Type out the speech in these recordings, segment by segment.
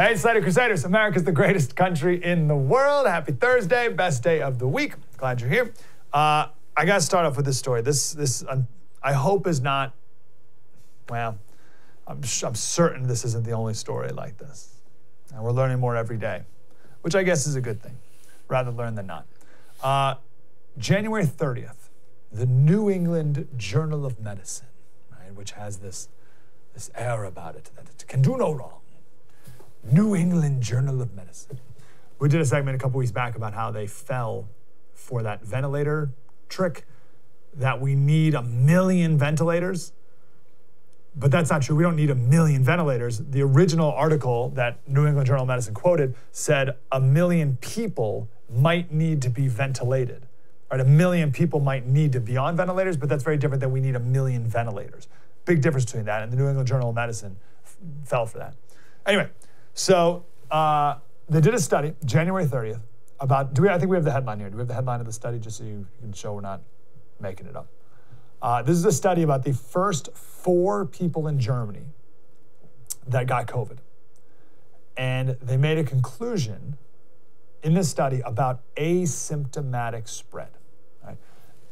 Hey, Slater Crusaders, America's the greatest country in the world. Happy Thursday, best day of the week. Glad you're here. Uh, I got to start off with this story. This, this, I hope is not. Well, I'm, I'm certain this isn't the only story like this, and we're learning more every day, which I guess is a good thing. Rather learn than not. Uh, January 30th, the New England Journal of Medicine, right, which has this this air about it that it can do no wrong. New England Journal of Medicine. We did a segment a couple weeks back about how they fell for that ventilator trick, that we need a million ventilators. But that's not true. We don't need a million ventilators. The original article that New England Journal of Medicine quoted said a million people might need to be ventilated. Right? A million people might need to be on ventilators, but that's very different than we need a million ventilators. Big difference between that. And the New England Journal of Medicine fell for that. Anyway, so uh, they did a study, January 30th, about, do we, I think we have the headline here. Do we have the headline of the study just so you, can show we're not making it up? Uh, this is a study about the first four people in Germany that got COVID. And they made a conclusion in this study about asymptomatic spread. Right?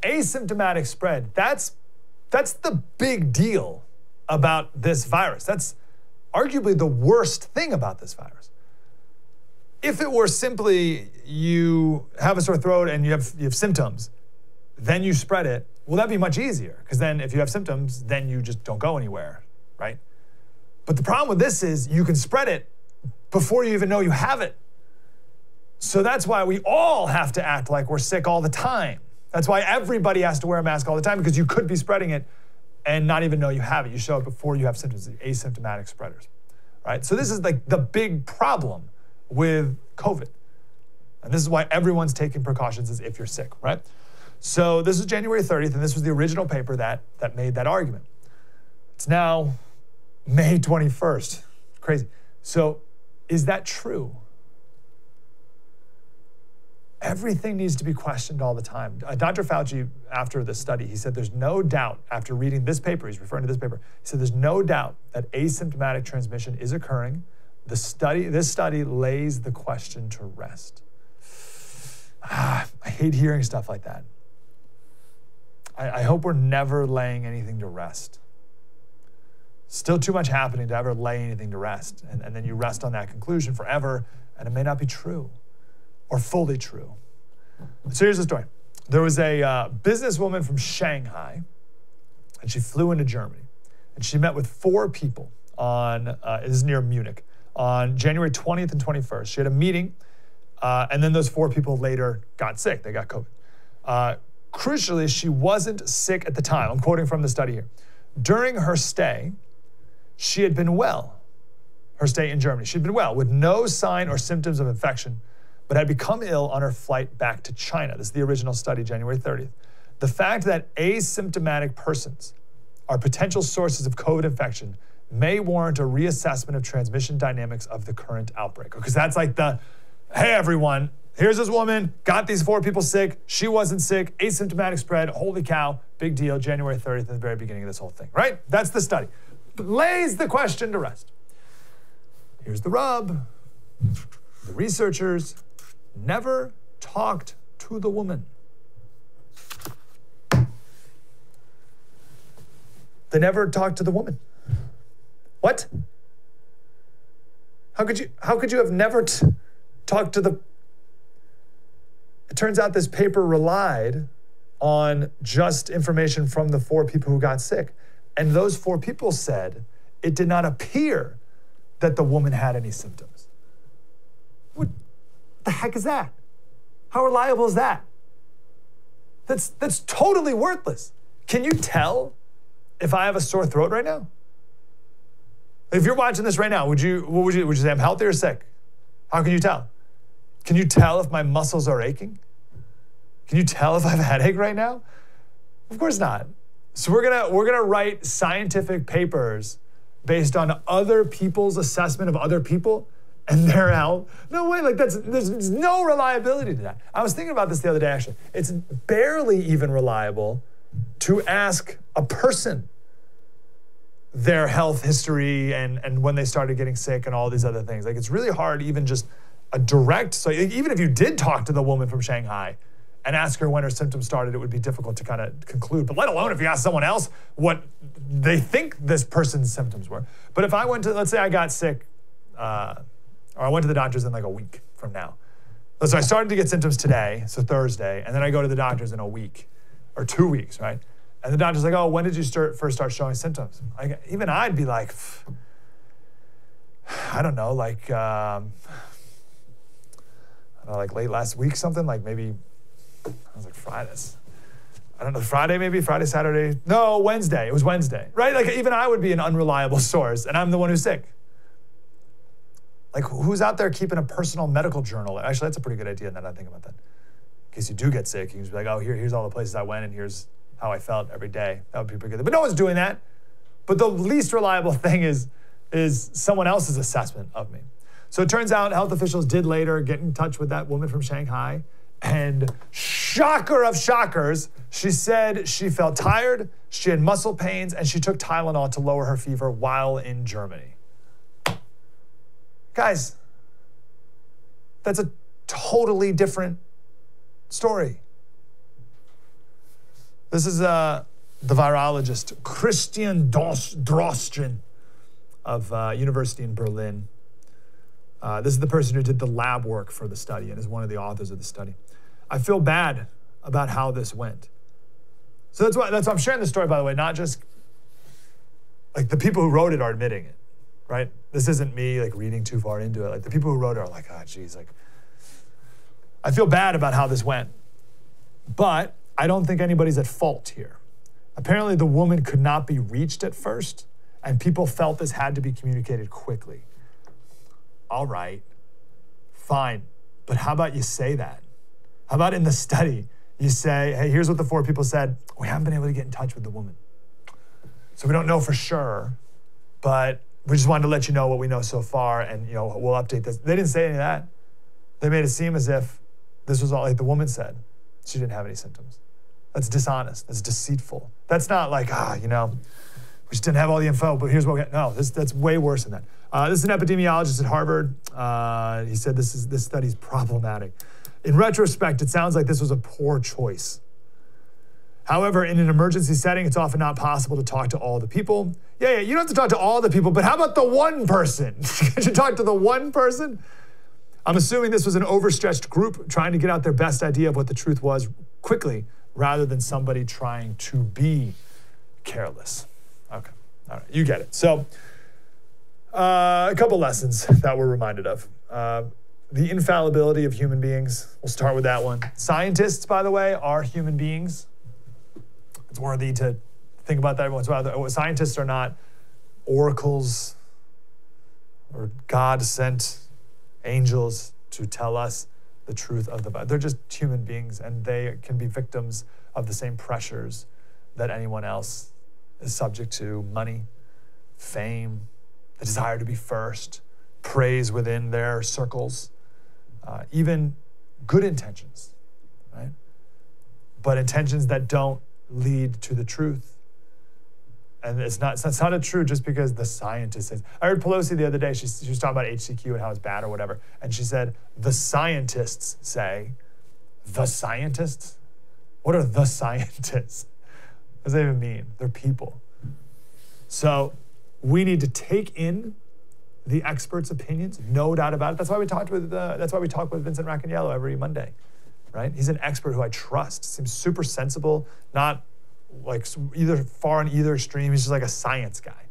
Asymptomatic spread, that's, that's the big deal about this virus. That's arguably the worst thing about this virus. If it were simply you have a sore throat and you have, you have symptoms, then you spread it, well, that'd be much easier because then if you have symptoms, then you just don't go anywhere, right? But the problem with this is you can spread it before you even know you have it. So that's why we all have to act like we're sick all the time. That's why everybody has to wear a mask all the time because you could be spreading it and not even know you have it. You show it before you have symptoms, asymptomatic spreaders, right? So this is like the big problem with COVID. And this is why everyone's taking precautions as if you're sick, right? So this is January 30th, and this was the original paper that, that made that argument. It's now May 21st. Crazy. So is that true? Everything needs to be questioned all the time. Uh, Dr. Fauci, after the study, he said there's no doubt, after reading this paper, he's referring to this paper, he said there's no doubt that asymptomatic transmission is occurring. The study, this study lays the question to rest. Ah, I hate hearing stuff like that. I, I hope we're never laying anything to rest. Still too much happening to ever lay anything to rest. And, and then you rest on that conclusion forever, and it may not be true or fully true. So here's the story there was a uh, businesswoman from Shanghai, and she flew into Germany, and she met with four people on, uh, this is near Munich, on January 20th and 21st. She had a meeting, uh, and then those four people later got sick. They got COVID. Uh, crucially, she wasn't sick at the time. I'm quoting from the study here. During her stay, she had been well. Her stay in Germany, she'd been well with no sign or symptoms of infection but had become ill on her flight back to China. This is the original study, January 30th. The fact that asymptomatic persons are potential sources of COVID infection may warrant a reassessment of transmission dynamics of the current outbreak. Because that's like the, hey, everyone, here's this woman, got these four people sick. She wasn't sick, asymptomatic spread. Holy cow, big deal. January 30th, at the very beginning of this whole thing, right? That's the study. Lays the question to rest. Here's the rub the researchers never talked to the woman. They never talked to the woman. What? How could you how could you have never talked to the It turns out this paper relied on just information from the four people who got sick. And those four people said it did not appear that the woman had any symptoms. The heck is that? How reliable is that? That's, that's totally worthless. Can you tell if I have a sore throat right now? If you're watching this right now, would you, what would you, would you say I'm healthy or sick? How can you tell? Can you tell if my muscles are aching? Can you tell if I have a headache right now? Of course not. So we're gonna we're gonna write scientific papers based on other people's assessment of other people and they're out. No way, like that's there's no reliability to that. I was thinking about this the other day actually. It's barely even reliable to ask a person their health history and, and when they started getting sick and all these other things. Like it's really hard, even just a direct. So even if you did talk to the woman from Shanghai and ask her when her symptoms started, it would be difficult to kind of conclude. But let alone if you ask someone else what they think this person's symptoms were. But if I went to, let's say I got sick, uh, or I went to the doctors in like a week from now. So I started to get symptoms today, so Thursday, and then I go to the doctors in a week or two weeks, right? And the doctor's like, "Oh, when did you start first start showing symptoms?" Like, even I'd be like, I don't know, like, um, know, like late last week, something like maybe I was like Fridays. I don't know, Friday maybe, Friday, Saturday. No, Wednesday. It was Wednesday, right? Like even I would be an unreliable source, and I'm the one who's sick. Like who's out there keeping a personal medical journal? Actually, that's a pretty good idea. Now that I think about that, in case you do get sick, you can just be like, oh, here, here's all the places I went, and here's how I felt every day. That would be pretty good. But no one's doing that. But the least reliable thing is is someone else's assessment of me. So it turns out health officials did later get in touch with that woman from Shanghai. And shocker of shockers, she said she felt tired, she had muscle pains, and she took Tylenol to lower her fever while in Germany. Guys, that's a totally different story. This is uh, the virologist Christian Drosten of uh, University in Berlin. Uh, this is the person who did the lab work for the study and is one of the authors of the study. I feel bad about how this went. So that's why that's why I'm sharing this story, by the way, not just like the people who wrote it are admitting it, right? This isn't me like reading too far into it. Like the people who wrote it are like, oh geez, like I feel bad about how this went. But I don't think anybody's at fault here. Apparently the woman could not be reached at first, and people felt this had to be communicated quickly all right, fine. But how about you say that? How about in the study, you say, hey, here's what the four people said. We haven't been able to get in touch with the woman. So we don't know for sure, but we just wanted to let you know what we know so far and you know we'll update this. They didn't say any of that. They made it seem as if this was all like the woman said. She didn't have any symptoms. That's dishonest. That's deceitful. That's not like, ah, you know, we just didn't have all the info, but here's what we got. No, this, that's way worse than that. Uh, this is an epidemiologist at Harvard. Uh, he said this is this study's problematic. In retrospect, it sounds like this was a poor choice. However, in an emergency setting, it's often not possible to talk to all the people. Yeah, yeah, you don't have to talk to all the people, but how about the one person? Could you talk to the one person? I'm assuming this was an overstretched group trying to get out their best idea of what the truth was quickly, rather than somebody trying to be careless. Okay, all right, you get it. So. Uh, a couple lessons that we're reminded of. Uh, the infallibility of human beings. We'll start with that one. Scientists, by the way, are human beings. Worthy to think about that once in while. Scientists are not oracles or God sent angels to tell us the truth of the Bible. They're just human beings and they can be victims of the same pressures that anyone else is subject to money, fame, the desire to be first, praise within their circles, uh, even good intentions, right? But intentions that don't lead to the truth. And it's not, it's not a true just because the scientist says. I heard Pelosi the other day, she, she was talking about HCQ and how it's bad or whatever. And she said, the scientists say, the scientists? What are the scientists? What does that even mean? They're people. So we need to take in the experts' opinions, no doubt about it. That's why we talked with uh, that's why we talk with Vincent Racaniello every Monday, right? He's an expert who I trust. Seems super sensible, not like either far on either extreme. He's just like a science guy.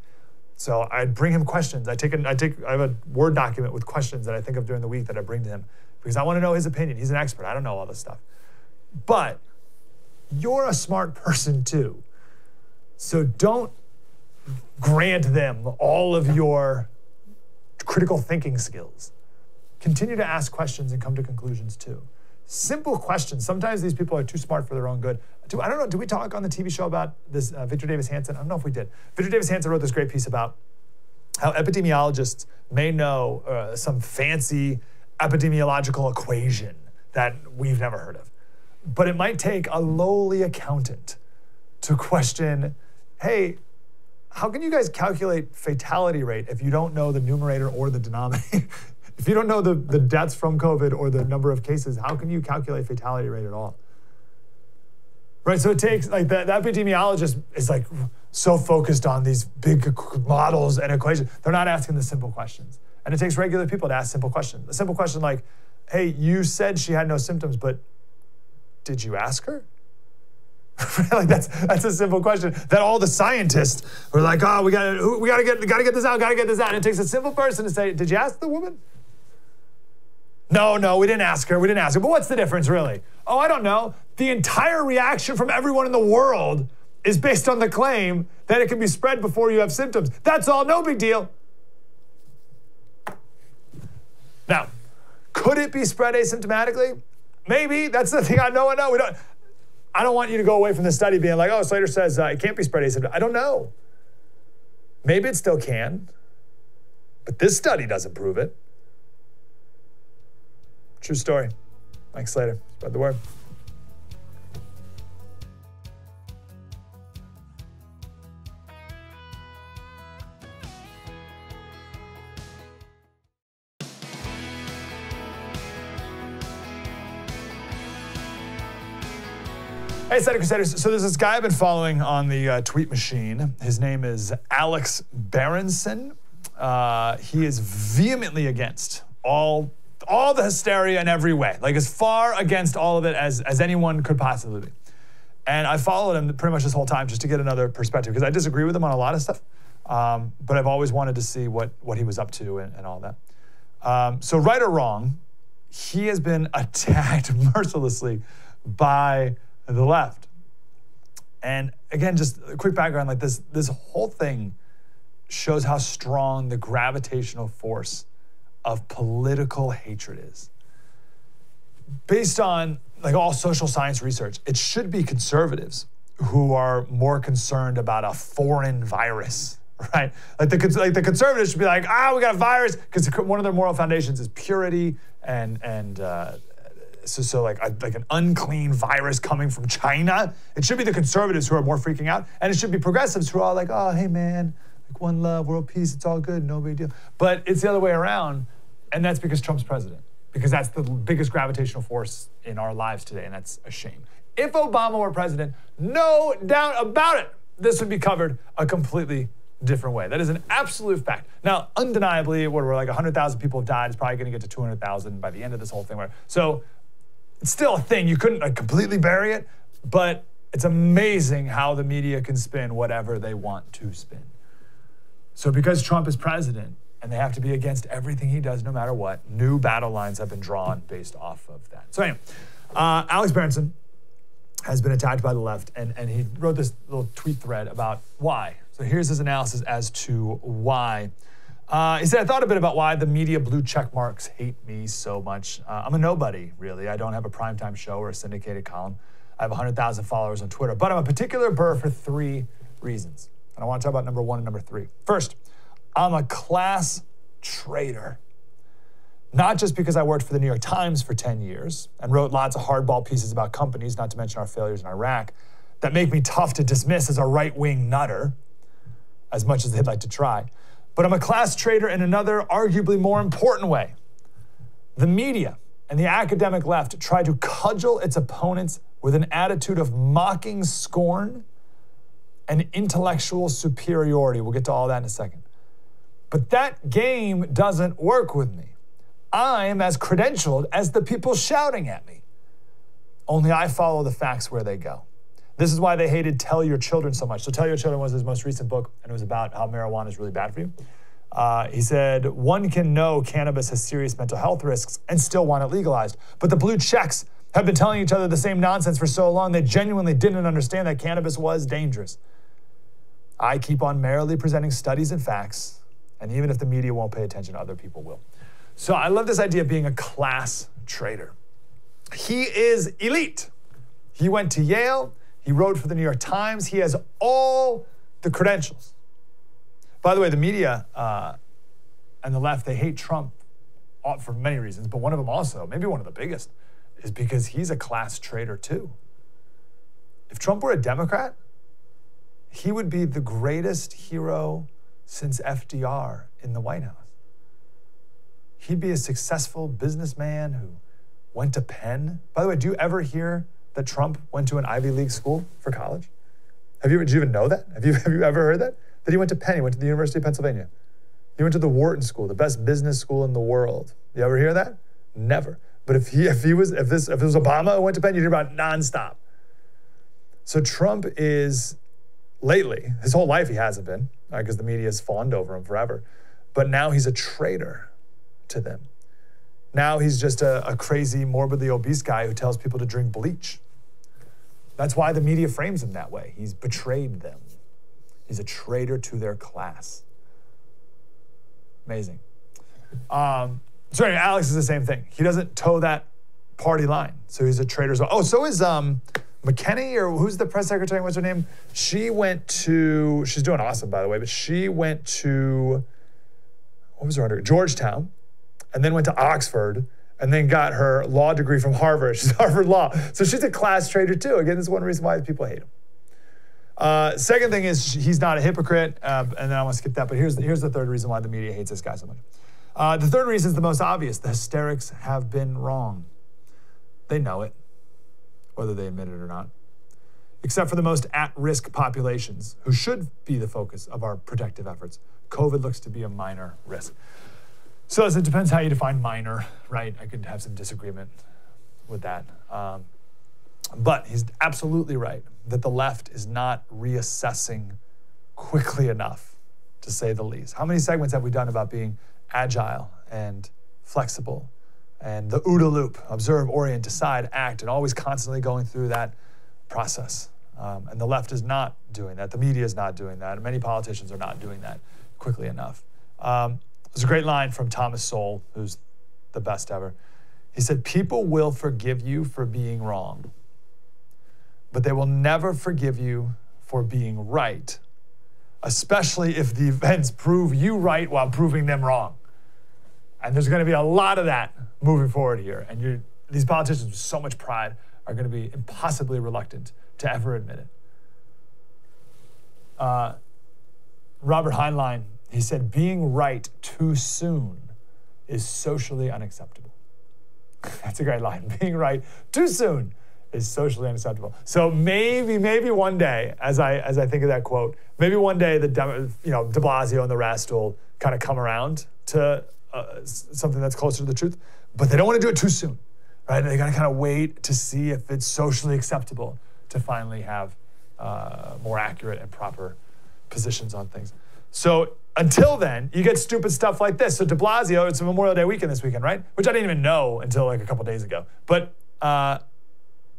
So I'd bring him questions. I take I take I have a word document with questions that I think of during the week that I bring to him because I want to know his opinion. He's an expert. I don't know all this stuff, but you're a smart person too. So don't grant them all of your critical thinking skills. Continue to ask questions and come to conclusions too. Simple questions. Sometimes these people are too smart for their own good. Do, I don't know, did we talk on the TV show about this, uh, Victor Davis Hanson? I don't know if we did. Victor Davis Hanson wrote this great piece about how epidemiologists may know uh, some fancy epidemiological equation that we've never heard of. But it might take a lowly accountant to question hey, how can you guys calculate fatality rate if you don't know the numerator or the denominator? if you don't know the, the deaths from COVID or the number of cases, how can you calculate fatality rate at all? Right, so it takes like that, the epidemiologist is like so focused on these big models and equations. They're not asking the simple questions. And it takes regular people to ask simple questions. A simple question like, hey, you said she had no symptoms, but did you ask her? like that's that's a simple question that all the scientists were like, oh, we gotta we gotta get gotta get this out, gotta get this out. And it takes a simple person to say, did you ask the woman? No, no, we didn't ask her. We didn't ask her. But what's the difference, really? Oh, I don't know. The entire reaction from everyone in the world is based on the claim that it can be spread before you have symptoms. That's all, no big deal. Now, could it be spread asymptomatically? Maybe. That's the thing I know. I know. We don't. I don't want you to go away from the study being like, oh, Slater says uh, it can't be spread asymptomatically. I don't know. Maybe it still can, but this study doesn't prove it. True story. Mike Slater, spread the word. Hey, Slater Crusaders. So there's this guy I've been following on the uh, tweet machine. His name is Alex Berenson. Uh, he is vehemently against all all the hysteria in every way, like as far against all of it as, as anyone could possibly be. And I followed him pretty much this whole time just to get another perspective because I disagree with him on a lot of stuff. Um, but I've always wanted to see what, what he was up to and, and all that. Um, so, right or wrong, he has been attacked mercilessly by the left. And again, just a quick background like this this whole thing shows how strong the gravitational force of political hatred is. Based on like all social science research, it should be conservatives who are more concerned about a foreign virus, right? Like the, like the conservatives should be like, ah, we got a virus, because one of their moral foundations is purity and and uh, so, so like a, like an unclean virus coming from China. It should be the conservatives who are more freaking out, and it should be progressives who are like, oh, hey man, like one love, world peace, it's all good, no big deal. But it's the other way around, and that's because Trump's president, because that's the biggest gravitational force in our lives today, and that's a shame. If Obama were president, no doubt about it, this would be covered a completely different way. That is an absolute fact. Now, undeniably, what we're like 100,000 people have died. It's probably going to get to 200,000 by the end of this whole thing. So it's still a thing. You couldn't like, completely bury it, but it's amazing how the media can spin whatever they want to spin. So because Trump is president and they have to be against everything he does no matter what, new battle lines have been drawn based off of that. So anyway, uh, Alex Berenson has been attacked by the left and, and he wrote this little tweet thread about why. So here's his analysis as to why uh, he said, I thought a bit about why the media blue check marks hate me so much. Uh, I'm a nobody, really. I don't have a primetime show or a syndicated column. I have 100,000 followers on Twitter, but I'm a particular burr for three reasons. And I want to talk about number one and number three. First, I'm a class traitor. Not just because I worked for the New York Times for 10 years and wrote lots of hardball pieces about companies, not to mention our failures in Iraq, that make me tough to dismiss as a right wing nutter, as much as they'd like to try but I'm a class traitor in another, arguably more important way. The media and the academic left try to cudgel its opponents with an attitude of mocking scorn and intellectual superiority. We'll get to all that in a second. But that game doesn't work with me. I'm as credentialed as the people shouting at me. Only I follow the facts where they go. This is why they hated Tell Your Children so much. So, Tell Your Children was his most recent book, and it was about how marijuana is really bad for you. Uh, he said, one can know cannabis has serious mental health risks and still want it legalized. But the blue checks have been telling each other the same nonsense for so long they genuinely didn't understand that cannabis was dangerous. I keep on merrily presenting studies and facts, and even if the media won't pay attention, other people will. So I love this idea of being a class traitor. He is elite. He went to Yale. He wrote for the New York Times. He has all the credentials. By the way, the media uh, and the left, they hate Trump uh, for many reasons, but one of them also, maybe one of the biggest, is because he's a class traitor too. If Trump were a Democrat, he would be the greatest hero since FDR in the White House. He'd be a successful businessman who went to Penn. By the way, do you ever hear that Trump went to an Ivy League school for college? Have you, did you even know that? Have you, have you ever heard that? That he went to Penn, he went to the University of Pennsylvania. He went to the Wharton School, the best business school in the world. You ever hear that? Never. But if he, if he was, if this, if it was Obama who went to Penn, you'd hear about it nonstop. So Trump is lately, his whole life he hasn't been, because right, the media has fawned over him forever. But now he's a traitor to them. Now he's just a, a crazy, morbidly obese guy who tells people to drink bleach. That's why the media frames him that way. He's betrayed them. He's a traitor to their class. Amazing. Um, so anyway, Alex is the same thing. He doesn't toe that party line. So he's a traitor as well. Oh, so is um, McEnany or who's the press secretary? What's her name? She went to. She's doing awesome, by the way. But she went to. What was her under? Georgetown, and then went to Oxford, and then got her law degree from Harvard. She's Harvard Law. So she's a class traitor too. Again, this is one reason why people hate him. Uh, second thing is he's not a hypocrite, uh, and then I want to skip that. But here's here's the third reason why the media hates this guy so much. Uh, the third reason is the most obvious. The hysterics have been wrong. They know it, whether they admit it or not. Except for the most at-risk populations, who should be the focus of our protective efforts, COVID looks to be a minor risk. So as it depends how you define minor, right? I could have some disagreement with that. Um, but he's absolutely right that the left is not reassessing quickly enough, to say the least. How many segments have we done about being agile and flexible and the OODA loop observe, orient, decide, act, and always constantly going through that process? Um, and the left is not doing that. The media is not doing that. And many politicians are not doing that quickly enough. Um, there's a great line from Thomas Sowell, who's the best ever. He said, People will forgive you for being wrong but they will never forgive you for being right, especially if the events prove you right while proving them wrong. And there's going to be a lot of that moving forward here. And these politicians with so much pride are going to be impossibly reluctant to ever admit it. Uh, Robert Heinlein, he said, being right too soon is socially unacceptable. That's a great line. Being right too soon is socially unacceptable. So maybe, maybe one day, as I as I think of that quote, maybe one day the you know De Blasio and the rest will kind of come around to uh, something that's closer to the truth, but they don't want to do it too soon, right? They got to kind of wait to see if it's socially acceptable to finally have uh, more accurate and proper positions on things. So until then, you get stupid stuff like this. So De Blasio, it's a Memorial Day weekend this weekend, right? Which I didn't even know until like a couple days ago, but. Uh,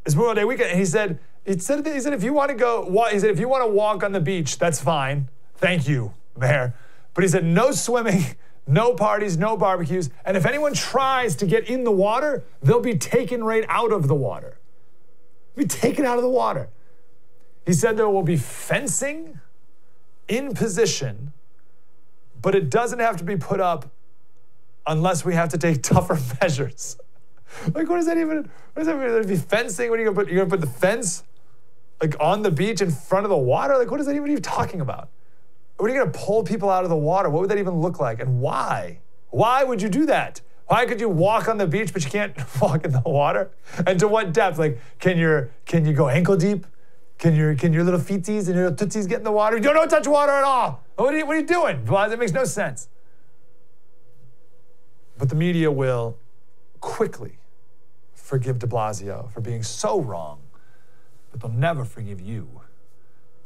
it's Memorial Day weekend. And he said, he said, he said, if you want to go, he said, if you want to walk on the beach, that's fine. Thank you, Mayor. But he said, no swimming, no parties, no barbecues. And if anyone tries to get in the water, they'll be taken right out of the water. Be taken out of the water. He said there will be fencing in position, but it doesn't have to be put up unless we have to take tougher measures. like, what does that even? What does that mean? There'd be fencing. What are you gonna put? You're gonna put the fence like on the beach in front of the water? Like, what is that even even talking about? What are you gonna pull people out of the water? What would that even look like? And why? Why would you do that? Why could you walk on the beach but you can't walk in the water? And to what depth? Like, can your can you go ankle deep? Can your can your little feeties and your little tootsies get in the water? You don't touch water at all. What are you, what are you doing? Well, that makes no sense. But the media will quickly forgive de Blasio for being so wrong, but they'll never forgive you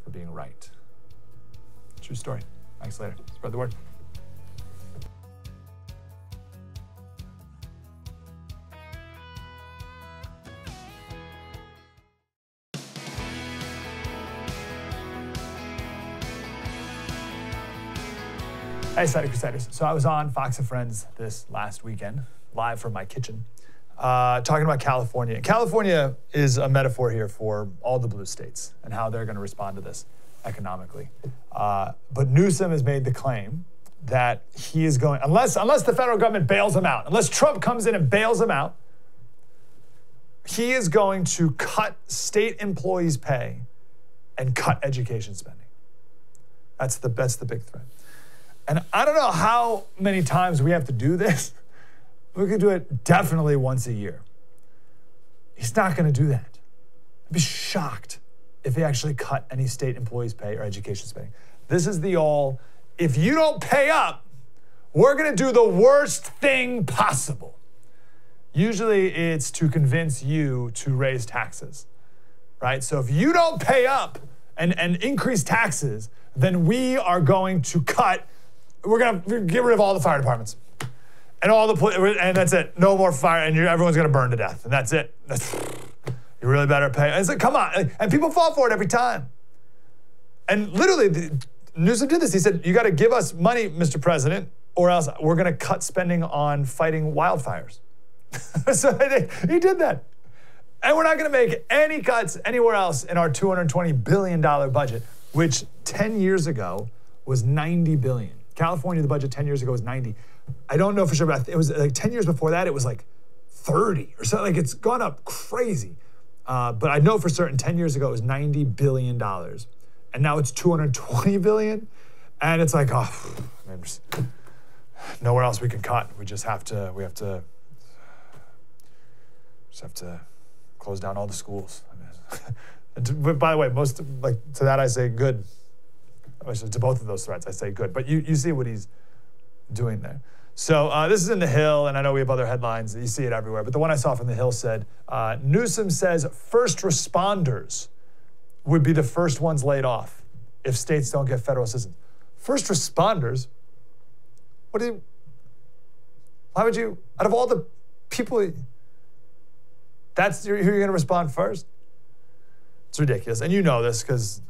for being right. True story. Thanks later. Spread the word. Hey, Slater Crusaders. So I was on Fox and Friends this last weekend live from my kitchen, uh, talking about California. California is a metaphor here for all the blue states and how they're going to respond to this economically. Uh, but Newsom has made the claim that he is going, unless, unless the federal government bails him out, unless Trump comes in and bails him out, he is going to cut state employees' pay and cut education spending. That's the that's the big threat. And I don't know how many times we have to do this. We could do it definitely once a year. He's not going to do that. I'd be shocked if he actually cut any state employees' pay or education spending. This is the all. If you don't pay up, we're going to do the worst thing possible. Usually it's to convince you to raise taxes, right? So if you don't pay up and, and increase taxes, then we are going to cut, we're going to get rid of all the fire departments. And all the and that's it. No more fire, and everyone's gonna burn to death, and that's it. That's, you really better pay. And it's like, come on, and people fall for it every time. And literally, Newsom did this. He said, "You got to give us money, Mr. President, or else we're going to cut spending on fighting wildfires." so he did that. And we're not going to make any cuts anywhere else in our $220 billion budget, which 10 years ago was 90 billion. California, the budget 10 years ago was 90. I don't know for sure, but it was like 10 years before that, it was like 30 or something. Like it's gone up crazy. Uh, but I know for certain 10 years ago it was 90 billion dollars, and now it's 220 billion, and it's like, oh, man, nowhere else we can cut. We just have to. We have to just have to close down all the schools. but by the way, most like to that I say good. To both of those threats, I say good. But you, you see what he's doing there. So uh, this is in the Hill, and I know we have other headlines. You see it everywhere. But the one I saw from the Hill said uh, Newsom says first responders would be the first ones laid off if states don't get federal assistance. First responders? What do you? Why would you? Out of all the people that's who you're going to respond first. It's ridiculous. And you know this because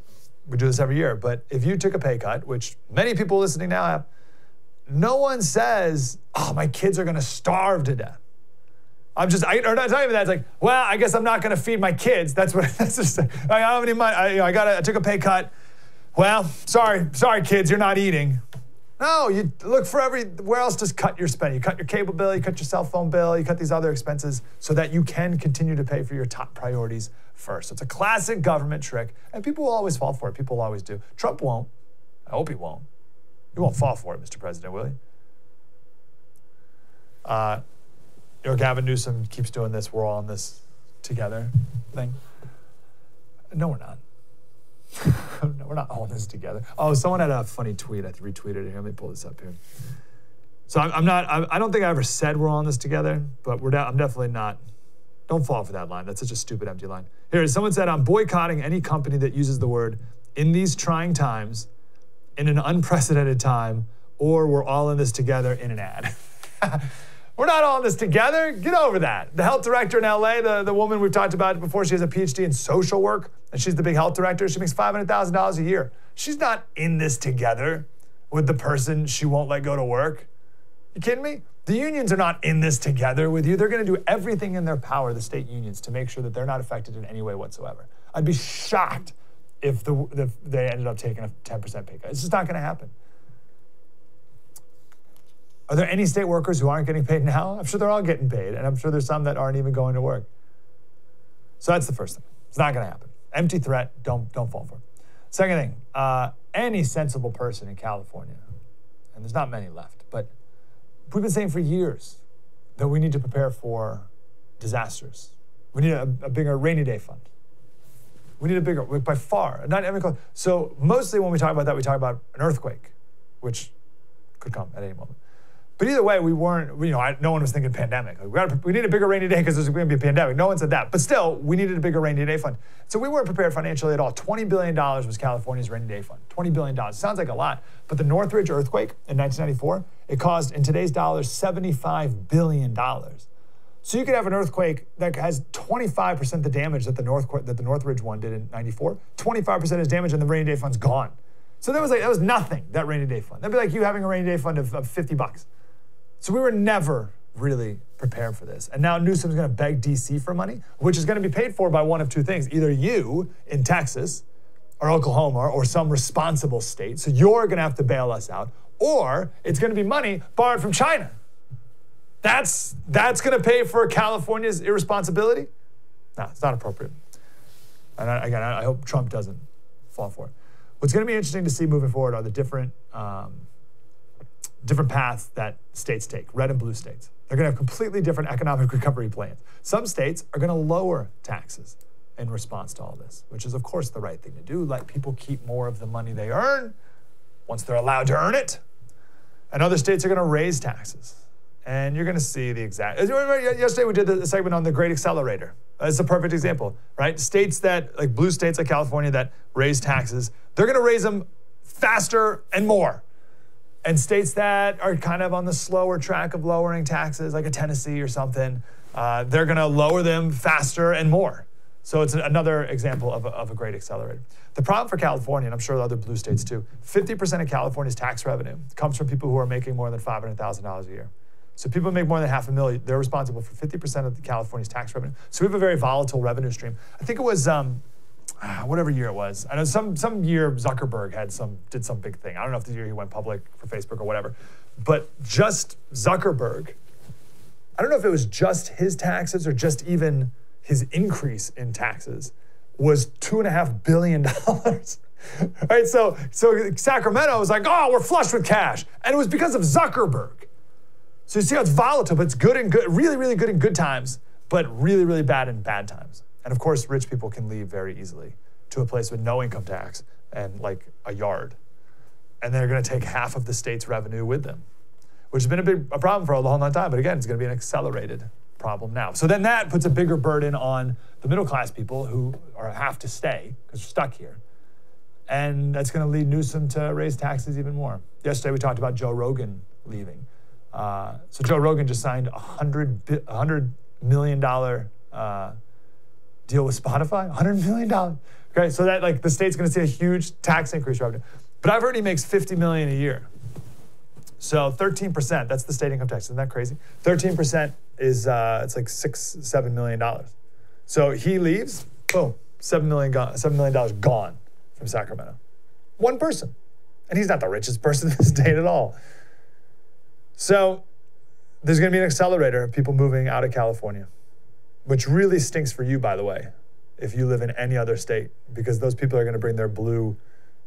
we do this every year. But if you took a pay cut, which many people listening now have, no one says, oh, my kids are going to starve to death. I'm just, I, or not, it's not even that. It's like, well, I guess I'm not going to feed my kids. That's what, that's just, I don't have any money. I, you know, I got I took a pay cut. Well, sorry, sorry, kids, you're not eating. No, you look for every, where else just cut your spending? You cut your cable bill, you cut your cell phone bill, you cut these other expenses so that you can continue to pay for your top priorities first. So it's a classic government trick, and people will always fall for it. People will always do. Trump won't. I hope he won't. You won't fall for it, Mr. President, will you? Uh, you know, Gavin Newsom keeps doing this, we're all in this together thing. No, we're not. no, we're not all in this together. Oh, someone had a funny tweet. I retweeted it. Here. Let me pull this up here. So I'm, I'm not. I, I, don't think I ever said we're all in this together, but we're. De- I'm definitely not. Don't fall for that line. That's such a stupid, empty line. Here, someone said, "I'm boycotting any company that uses the word in these trying times, in an unprecedented time, or we're all in this together in an ad." We're not all in this together. Get over that. The health director in LA, the, the woman we've talked about before, she has a PhD in social work, and she's the big health director. She makes $500,000 a year. She's not in this together with the person she won't let go to work. You kidding me? The unions are not in this together with you. They're going to do everything in their power, the state unions, to make sure that they're not affected in any way whatsoever. I'd be shocked if, the, if they ended up taking a 10% pay cut. It's just not going to happen. Are there any state workers who aren't getting paid now? I'm sure they're all getting paid, and I'm sure there's some that aren't even going to work. So that's the first thing. It's not going to happen. Empty threat. Don't don't fall for it. Second thing, uh, any sensible person in California, and there's not many left, but we've been saying for years that we need to prepare for disasters. We need a, a bigger rainy day fund. We need a bigger, by far, not every. So mostly when we talk about that, we talk about an earthquake, which could come at any moment. But either way, we weren't, you know, I, no one was thinking pandemic. Like, we, got we need a bigger rainy day because there's going to be a pandemic. No one said that. But still, we needed a bigger rainy day fund. So we weren't prepared financially at all. $20 billion was California's rainy day fund. $20 billion. Sounds like a lot. But the Northridge earthquake in 1994, it caused, in today's dollars, $75 billion. So you could have an earthquake that has 25% the damage that the North that the Northridge one did in 94. 25% is damage and the rainy day fund's gone. So that was like that was nothing, that rainy day fund. That'd be like you having a rainy day fund of, of 50 bucks. So we were never really prepared for this. And now Newsom's going to beg DC for money, which is going to be paid for by one of two things either you in Texas or Oklahoma or some responsible state. So you're going to have to bail us out, or it's going to be money borrowed from China. That's, that's going to pay for California's irresponsibility? No, it's not appropriate. And I, again, I hope Trump doesn't fall for it. What's going to be interesting to see moving forward are the different um, different paths that states take, red and blue states. They're going to have completely different economic recovery plans. Some states are going to lower taxes in response to all this, which is, of course, the right thing to do. Let people keep more of the money they earn once they're allowed to earn it. And other states are going to raise taxes. And you're going to see the exact. Yesterday, we did the segment on the Great Accelerator. It's a perfect example, right? States that, like blue states like California, that raise taxes, they're going to raise them faster and more. And states that are kind of on the slower track of lowering taxes, like a Tennessee or something, uh, they're going to lower them faster and more. So it's another example of a, of a great accelerator. The problem for California, and I'm sure other blue states too, 50% of California's tax revenue comes from people who are making more than $500,000 a year. So people make more than half a million, they're responsible for 50% of California's tax revenue. So we have a very volatile revenue stream. I think it was um, ah, whatever year it was. I know some some year Zuckerberg had some did some big thing. I don't know if the year he went public for Facebook or whatever. But just Zuckerberg, I don't know if it was just his taxes or just even his increase in taxes was two and a half billion dollars. right? So so Sacramento was like, oh, we're flush with cash. And it was because of Zuckerberg. So you see how it's volatile, but it's good and good, really, really good in good times, but really, really bad in bad times. And of course, rich people can leave very easily to a place with no income tax and like a yard. And they're going to take half of the state's revenue with them, which has been a big a problem for a long, long time. But again, it's going to be an accelerated problem now. So then that puts a bigger burden on the middle class people who are have to stay because they're stuck here. And that's going to lead Newsom to raise taxes even more. Yesterday we talked about Joe Rogan leaving. Uh, so Joe Rogan just signed a hundred hundred million dollar uh, deal with Spotify. hundred million dollars. Okay, so that like the state's going to see a huge tax increase revenue. But I've he makes 50 million a year. So 13%, that's the state income tax. Isn't that crazy? 13% is uh, it's like six, seven million dollars. So he leaves, boom, seven million gone, seven million dollars gone from Sacramento. One person. And he's not the richest person in the state at all. So there's going to be an accelerator of people moving out of California, which really stinks for you, by the way, if you live in any other state, because those people are going to bring their blue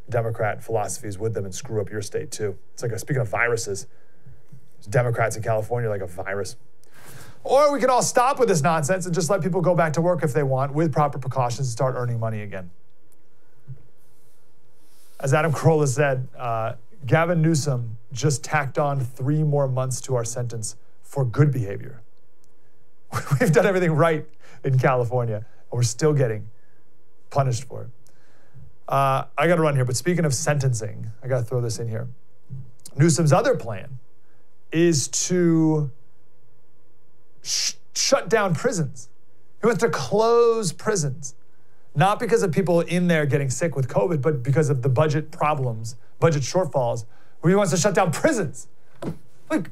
Democrat philosophies with them and screw up your state too. It's like a, speaking of viruses, Democrats in California are like a virus. Or we could all stop with this nonsense and just let people go back to work if they want with proper precautions and start earning money again. As Adam Carolla said, uh, Gavin Newsom just tacked on three more months to our sentence for good behavior. We've done everything right in California, and we're still getting punished for it. Uh, I got to run here, but speaking of sentencing, I got to throw this in here. Newsom's other plan is to sh- shut down prisons. He wants to close prisons, not because of people in there getting sick with COVID, but because of the budget problems budget shortfalls where he wants to shut down prisons. Like,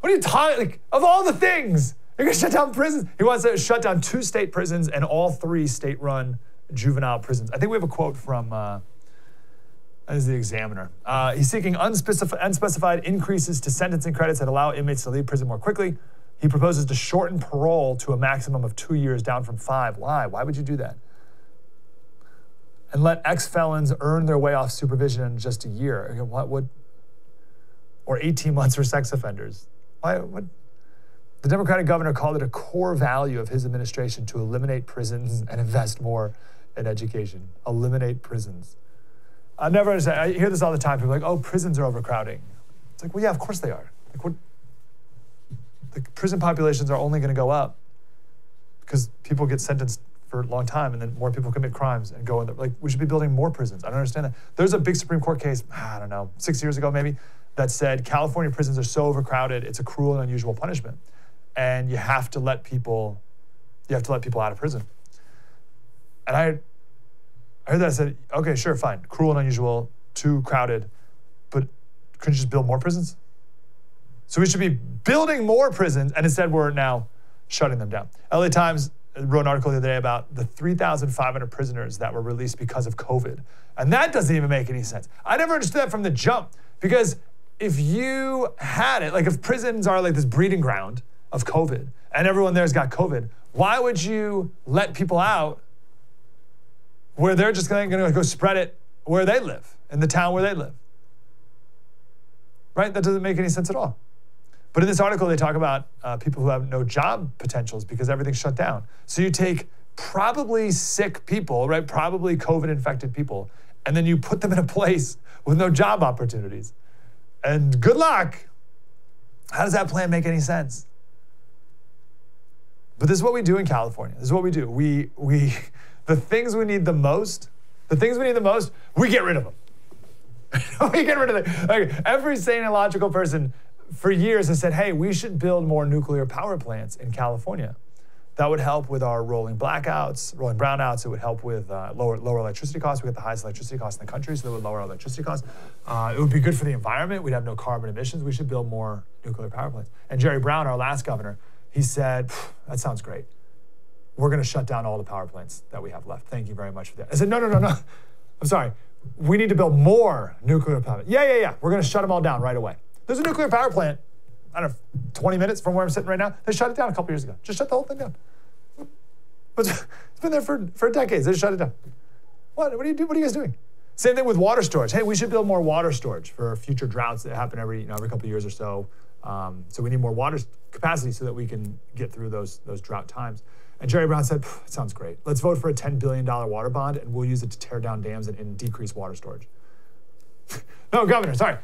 what are you talking? Like, of all the things, you're gonna shut down prisons. He wants to shut down two state prisons and all three state-run juvenile prisons. I think we have a quote from. Uh, is the examiner. Uh, he's seeking unspecified, unspecified increases to sentencing credits that allow inmates to leave prison more quickly. He proposes to shorten parole to a maximum of two years, down from five. Why? Why would you do that? And let ex felons earn their way off supervision in just a year. What would, or 18 months for sex offenders? Why, would? The Democratic governor called it a core value of his administration to eliminate prisons and invest more in education. Eliminate prisons. I never understand. I hear this all the time. People are like, oh, prisons are overcrowding. It's like, well, yeah, of course they are. Like, what? The prison populations are only going to go up because people get sentenced for a long time, and then more people commit crimes and go in there. Like, we should be building more prisons. I don't understand that. There's a big Supreme Court case, I don't know, six years ago maybe, that said California prisons are so overcrowded, it's a cruel and unusual punishment. And you have to let people, you have to let people out of prison. And I, I heard that I said, okay, sure, fine. Cruel and unusual, too crowded, but couldn't you just build more prisons? So we should be building more prisons, and instead we're now shutting them down. LA Times wrote an article the other day about the 3,500 prisoners that were released because of COVID. And that doesn't even make any sense. I never understood that from the jump because if you had it, like if prisons are like this breeding ground of COVID and everyone there's got COVID, why would you let people out where they're just going to go spread it where they live, in the town where they live. Right? That doesn't make any sense at all. But in this article, they talk about uh, people who have no job potentials because everything's shut down. So you take probably sick people, right? Probably COVID infected people, and then you put them in a place with no job opportunities. And good luck. How does that plan make any sense? But this is what we do in California. This is what we do. We, we, the things we need the most, the things we need the most, we get rid of them. we get rid of them. Like every sane and logical person for years has said, hey, we should build more nuclear power plants in California. That would help with our rolling blackouts, rolling brownouts. It would help with uh, lower, lower electricity costs. We got the highest electricity costs in the country, so that would lower our electricity costs. Uh, it would be good for the environment. We'd have no carbon emissions. We should build more nuclear power plants. And Jerry Brown, our last governor, he said, that sounds great. We're going to shut down all the power plants that we have left. Thank you very much for that. I said, no, no, no, no. I'm sorry. We need to build more nuclear power. Yeah, yeah, yeah. We're going to shut them all down right away. There's a nuclear power plant, I don't know, 20 minutes from where I'm sitting right now. They shut it down a couple years ago. Just shut the whole thing down. But it's been there for, for decades. They just shut it down. What, what, are you do, what are you guys doing? Same thing with water storage. Hey, we should build more water storage for future droughts that happen every, you know, every couple years or so. Um, so we need more water capacity so that we can get through those, those drought times. And Jerry Brown said, sounds great. Let's vote for a $10 billion water bond and we'll use it to tear down dams and, and decrease water storage. no, Governor, sorry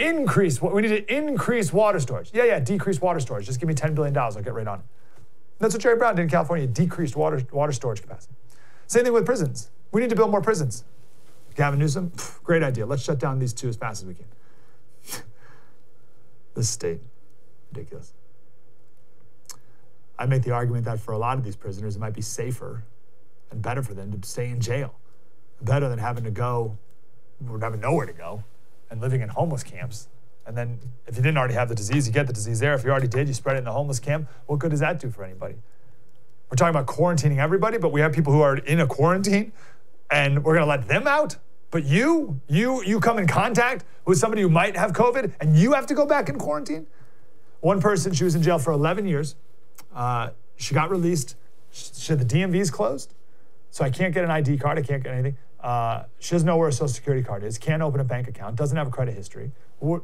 increase, what we need to increase water storage. Yeah, yeah, decrease water storage. Just give me $10 billion, I'll get right on it. That's what Jerry Brown did in California, decreased water, water storage capacity. Same thing with prisons. We need to build more prisons. Gavin Newsom, great idea. Let's shut down these two as fast as we can. this state, ridiculous. I make the argument that for a lot of these prisoners, it might be safer and better for them to stay in jail, better than having to go or having nowhere to go and living in homeless camps. And then if you didn't already have the disease, you get the disease there. If you already did, you spread it in the homeless camp. What good does that do for anybody? We're talking about quarantining everybody, but we have people who are in a quarantine and we're going to let them out. But you, you, you come in contact with somebody who might have COVID and you have to go back in quarantine. One person, she was in jail for 11 years. Uh, she got released. She said the DMV's closed, so I can't get an ID card. I can't get anything. Uh, she doesn't know where her social security card is, can't open a bank account, doesn't have a credit history. But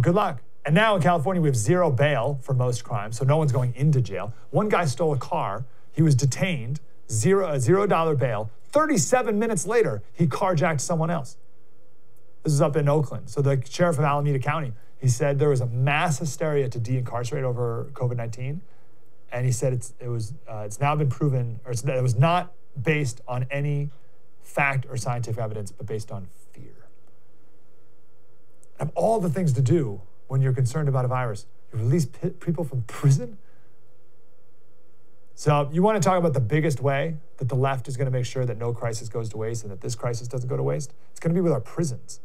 good luck. And now in California, we have zero bail for most crimes, so no one's going into jail. One guy stole a car, he was detained, zero, a zero dollar bail. 37 minutes later, he carjacked someone else. This is up in Oakland. So the sheriff of Alameda County, he said there was a mass hysteria to de-incarcerate over COVID-19. And he said it's, it was, uh, it's now been proven, or it was not based on any fact or scientific evidence, but based on fear. Of all the things to do when you're concerned about a virus, you release people from prison? So, you want to talk about the biggest way that the left is going to make sure that no crisis goes to waste and that this crisis doesn't go to waste? It's going to be with our prisons,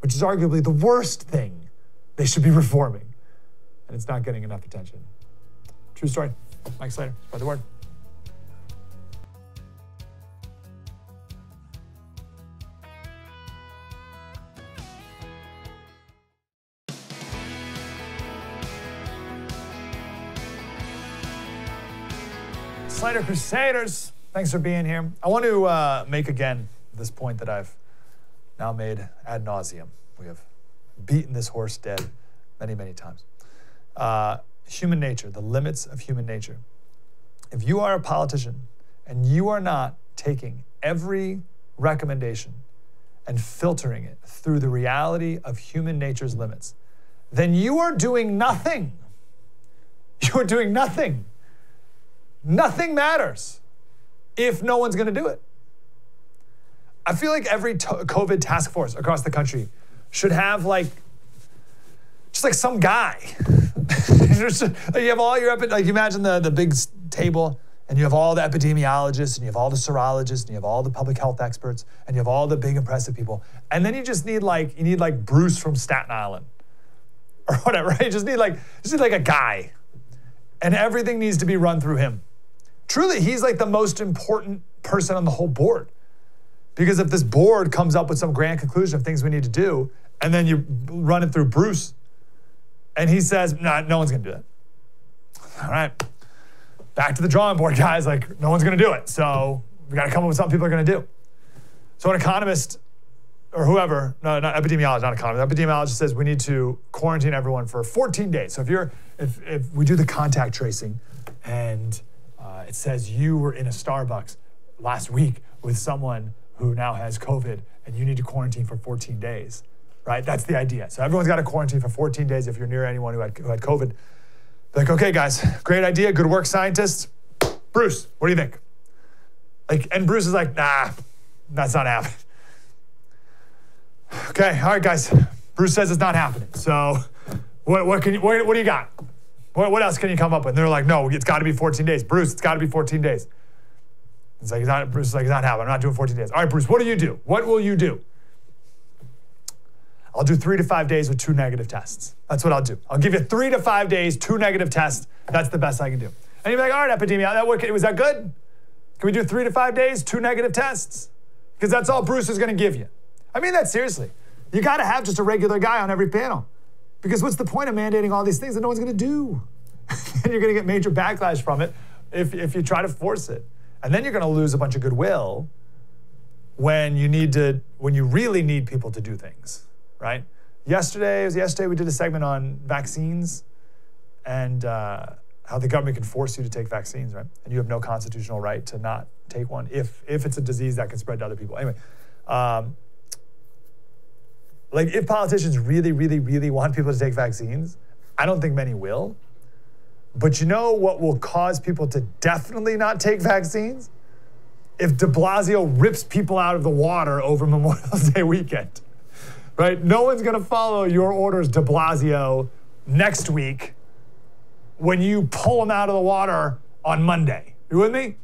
which is arguably the worst thing they should be reforming. And it's not getting enough attention. True story. Mike Slater, spread the word. Slater Crusaders, thanks for being here. I want to uh, make again this point that I've now made ad nauseum. We have beaten this horse dead many, many times. Uh, human nature, the limits of human nature. If you are a politician and you are not taking every recommendation and filtering it through the reality of human nature's limits, then you are doing nothing. You are doing nothing. Nothing matters if no one's going to do it. I feel like every COVID task force across the country should have like just like some guy. you have all your like you imagine the the big table and you have all the epidemiologists and you have all the serologists and you have all the public health experts and you have all the big impressive people and then you just need like you need like Bruce from Staten Island or whatever. Right? You just need like just need like a guy, and everything needs to be run through him truly, he's like the most important person on the whole board. Because if this board comes up with some grand conclusion of things we need to do, and then you run it through Bruce, and he says, nah, no one's gonna do it. All right, back to the drawing board, guys. Like, no one's gonna do it. So we gotta come up with something people are gonna do. So an economist or whoever, no, not epidemiologist, not economist, epidemiologist says we need to quarantine everyone for 14 days. So if you're, if, if we do the contact tracing and uh, it says you were in a Starbucks last week with someone who now has COVID and you need to quarantine for 14 days, right? That's the idea. So everyone's got to quarantine for 14 days if you're near anyone who had, who had COVID. Like, okay, guys, great idea, good work, scientists. Bruce, what do you think? Like, and Bruce is like, nah, that's not happening. Okay, all right, guys. Bruce says it's not happening. So, what, what can you, what, what do you got? What, what else can you come up with? And they're like, no, it's got to be 14 days. Bruce, it's got to be 14 days. It's like, not, Bruce is like, it's not happening. I'm not doing 14 days. All right, Bruce, what do you do? What will you do? I'll do three to five days with two negative tests. That's what I'll do. I'll give you three to five days, two negative tests. That's the best I can do. And you're like, all right, epidemiologist, that, was that good? Can we do three to five days, two negative tests? Because that's all Bruce is going to give you. I mean that seriously. You got to have just a regular guy on every panel. Because what's the point of mandating all these things that no one's going to do? and you're going to get major backlash from it if, if you try to force it. And then you're going to lose a bunch of goodwill when you need to, when you really need people to do things, right? Yesterday, was yesterday, we did a segment on vaccines and uh, how the government can force you to take vaccines, right? And you have no constitutional right to not take one if, if it's a disease that can spread to other people. Anyway, um, like if politicians really, really, really want people to take vaccines, I don't think many will. But you know what will cause people to definitely not take vaccines? If de Blasio rips people out of the water over Memorial Day weekend, right? No one's going to follow your orders, de Blasio, next week when you pull them out of the water on Monday. You with me?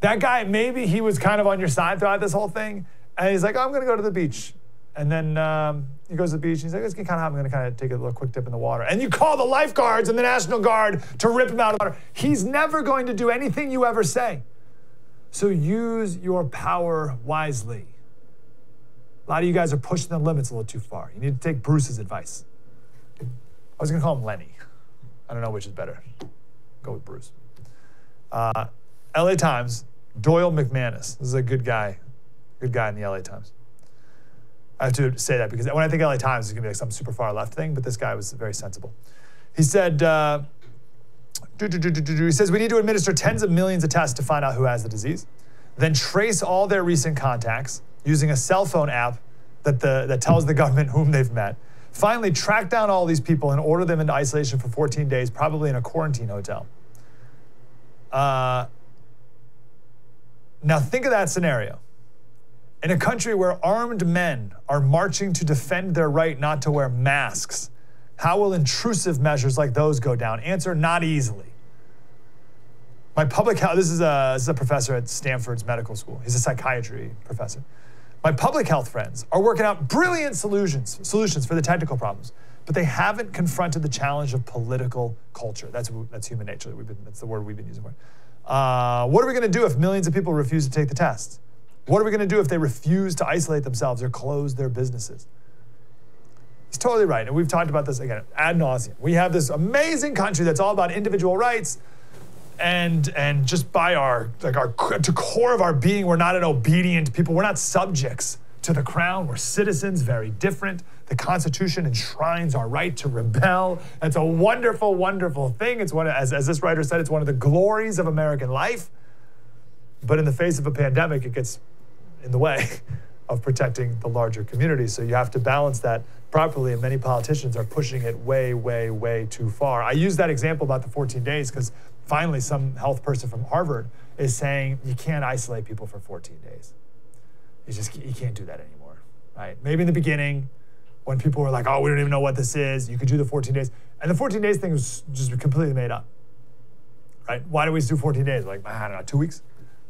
That guy, maybe he was kind of on your side throughout this whole thing. And he's like, oh, I'm going to go to the beach. And then um, he goes to the beach. And he's like, "It's kind of. I'm going to kind of take a little quick dip in the water." And you call the lifeguards and the National Guard to rip him out of the water. He's never going to do anything you ever say. So use your power wisely. A lot of you guys are pushing the limits a little too far. You need to take Bruce's advice. I was going to call him Lenny. I don't know which is better. Go with Bruce. Uh, LA Times, Doyle McManus. This is a good guy, good guy in the LA Times. I have to say that because when I think LA Times, it's going to be like some super far left thing, but this guy was very sensible. He said, uh, he says, we need to administer tens of millions of tests to find out who has the disease, then trace all their recent contacts using a cell phone app that, the, that tells the government whom they've met. Finally, track down all these people and order them into isolation for 14 days, probably in a quarantine hotel. Uh, now, think of that scenario. In a country where armed men are marching to defend their right not to wear masks, how will intrusive measures like those go down? Answer not easily. My public health, this is, a, this is a professor at Stanford's medical school. He's a psychiatry professor. My public health friends are working out brilliant solutions, solutions for the technical problems, but they haven't confronted the challenge of political culture. That's, that's human nature. We've been, that's the word we've been using for it. Uh, what are we going to do if millions of people refuse to take the test? What are we going to do if they refuse to isolate themselves or close their businesses? He's totally right. And we've talked about this again ad nauseum. We have this amazing country that's all about individual rights. And, and just by our like our to core of our being, we're not an obedient people. We're not subjects to the crown. We're citizens, very different. The Constitution enshrines our right to rebel. That's a wonderful, wonderful thing. It's one, as, as this writer said, it's one of the glories of American life. But in the face of a pandemic, it gets in the way of protecting the larger community. So you have to balance that properly, and many politicians are pushing it way, way, way too far. I use that example about the 14 days because finally some health person from Harvard is saying you can't isolate people for 14 days. You just you can't do that anymore, right? Maybe in the beginning, when people were like, "Oh, we don't even know what this is," you could do the 14 days, and the 14 days thing was just completely made up, right? Why do we do 14 days? Like I don't know, two weeks.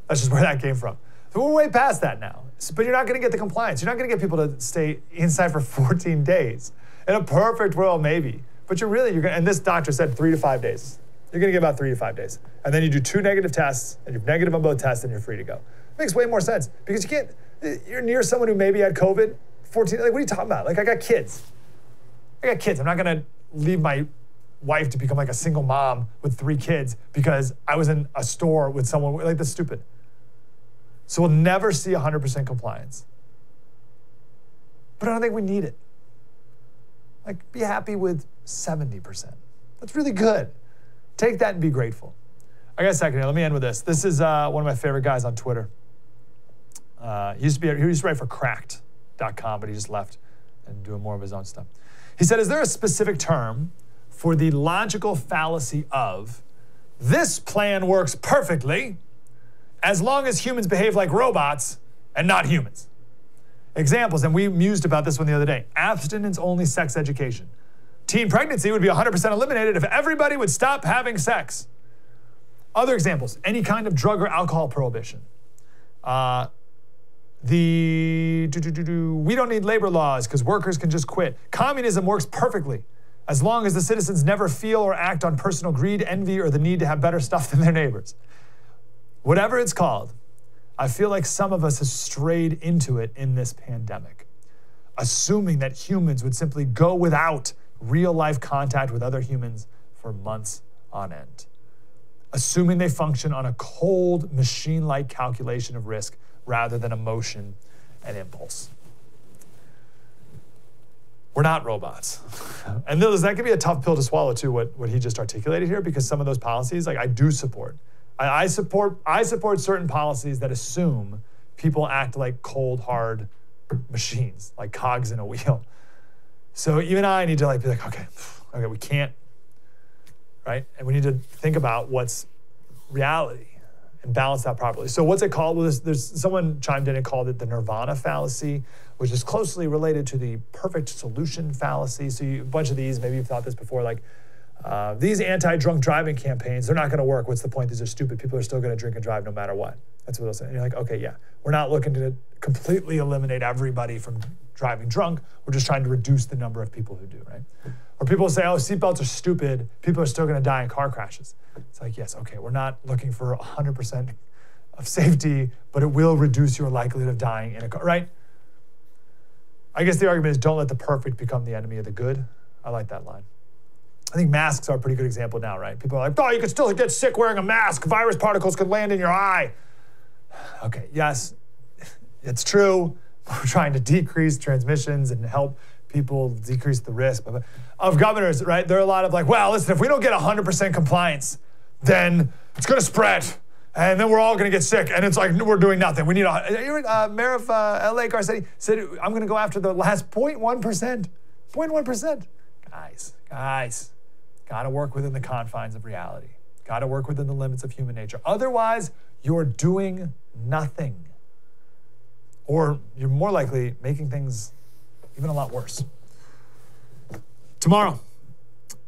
That's just where that came from. So we're way past that now. But you're not going to get the compliance. You're not going to get people to stay inside for 14 days. In a perfect world, maybe. But you're really, you're going and this doctor said three to five days. You're going to get about three to five days. And then you do two negative tests, and you're negative on both tests, and you're free to go. It makes way more sense because you can't, you're near someone who maybe had COVID, 14, like, what are you talking about? Like, I got kids. I got kids. I'm not going to leave my wife to become like a single mom with three kids because I was in a store with someone, like, that's stupid. So we'll never see 100% compliance. But I don't think we need it. Like, be happy with 70%. That's really good. Take that and be grateful. I got a second here. Let me end with this. This is uh, one of my favorite guys on Twitter. Uh, he used to be he used to write for Cracked.com, but he just left and doing more of his own stuff. He said, "Is there a specific term for the logical fallacy of this plan works perfectly as long as humans behave like robots and not humans?" Examples, and we mused about this one the other day. Abstinence-only sex education. Teen pregnancy would be 100% eliminated if everybody would stop having sex. Other examples, any kind of drug or alcohol prohibition. Uh, the do, do, do, we don't need labor laws because workers can just quit. Communism works perfectly as long as the citizens never feel or act on personal greed, envy, or the need to have better stuff than their neighbors. Whatever it's called, I feel like some of us have strayed into it in this pandemic, assuming that humans would simply go without real life contact with other humans for months on end assuming they function on a cold, machine like calculation of risk rather than emotion and impulse. We're not robots. and that could be a tough pill to swallow, too, what, what he just articulated here, because some of those policies, like I do support. I, I support I support certain policies that assume people act like cold, hard machines, like cogs in a wheel. So even I need to like be like, okay, okay, we can't right? And we need to think about what's reality and balance that properly. So what's it called? Well, there's, there's someone chimed in and called it the nirvana fallacy, which is closely related to the perfect solution fallacy. So you, a bunch of these, maybe you've thought this before, like uh, these anti-drunk driving campaigns, they're not going to work. What's the point? These are stupid. People are still going to drink and drive no matter what. That's what they'll say. And you're like, okay, yeah, we're not looking to completely eliminate everybody from driving drunk. We're just trying to reduce the number of people who do, right? Or people say, oh, seatbelts are stupid. People are still going to die in car crashes. It's like, yes, okay, we're not looking for 100% of safety, but it will reduce your likelihood of dying in a car, right? I guess the argument is don't let the perfect become the enemy of the good. I like that line. I think masks are a pretty good example now, right? People are like, oh, you can still get sick wearing a mask. Virus particles could land in your eye. Okay, yes, it's true. We're trying to decrease transmissions and help people decrease the risk of governors, right? There are a lot of like, well, listen, if we don't get 100% compliance, then it's going to spread. And then we're all going to get sick. And it's like, we're doing nothing. We need a, uh, Mayor of uh, LA Garcetti said, I'm going to go after the last 0.1%. 0.1%. Guys, guys, got to work within the confines of reality. Got to work within the limits of human nature. Otherwise, you're doing nothing. Or you're more likely making things even a lot worse. Tomorrow,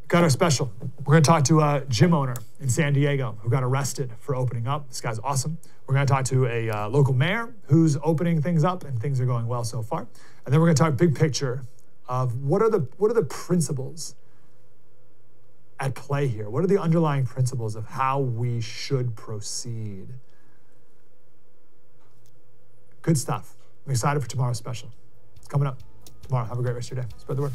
got our special. We're going to talk to a gym owner in San Diego who got arrested for opening up. This guy's awesome. We're going to talk to a uh, local mayor who's opening things up, and things are going well so far. And then we're going to talk big picture of what are the what are the principles at play here? What are the underlying principles of how we should proceed? Good stuff. I'm excited for tomorrow's special. It's coming up tomorrow. Have a great rest of your day. Spread the word.